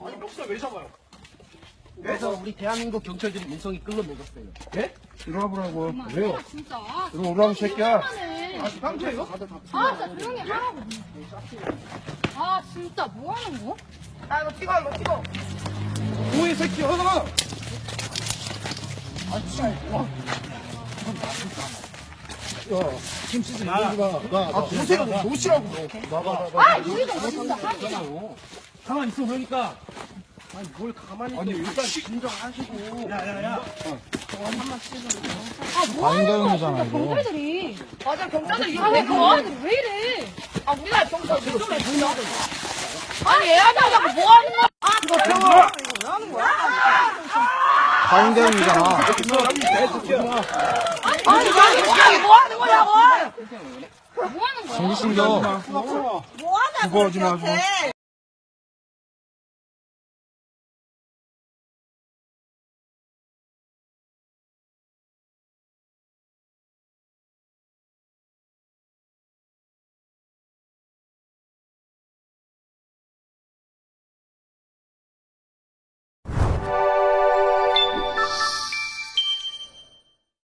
아니 멱살 왜 잡아요? 그래서 우리 대한민국 경찰들이 민성이 끌러 먹었어요. 예? 들어와 보라고. 왜요? 진짜. 들어오라고, 새끼야. 아 깡패예요? 아, 진짜 조용히 하라고. 아, 진짜 뭐 하는 거? 아, 이거 찍어, 이거 찍어. 뭐해 새끼 하나 힘 쓰지 마. 나, 나, 아 보세요 놓으시라고 아, 우리 좀 진짜. 가만히 있어 그러니까. 아니 뭘 가만히 아니 일단 진정하시고. 야 야 야. 아, 뭐 하는 거야, 반대운이잖아, 진짜 이거. 경찰들이. 맞아, 경찰들 아, 경찰들이 왜 이래? 아, 우리나라 경찰 좀 해, 뭐냐? 아니, 애하다가 뭐 하는 거야? 가운데운이잖아. 아니, 아니, 뭐 하는 거냐고! 뭐 하는 거야? 정신겨. 뭐 하냐고, 이렇게.